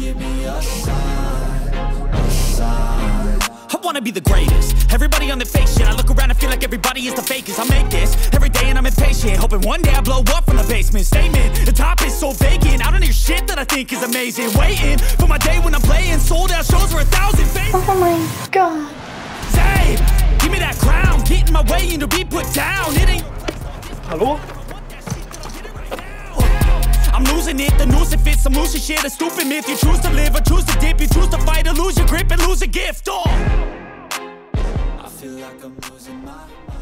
give me a sign, a sign. I wanna be the greatest. Everybody on the fake shit I look around and feel like everybody is the fakest. I make this every day and I'm impatient. Hoping one day I blow up from the basement. Statement, the top is so vacant. I don't hear shit that I think is amazing. Waiting for my day when I'm playing. Sold out shows for a thousand faces Oh my god. Say, give me that crown. Get in my way and to be put down. It ain't Hallo? I'm losing it, the noose it fits, I'm losing shit, a stupid myth. You choose to live or choose to dip, you choose to fight or lose your grip and lose a gift. Oh. I feel like I'm losing my mind.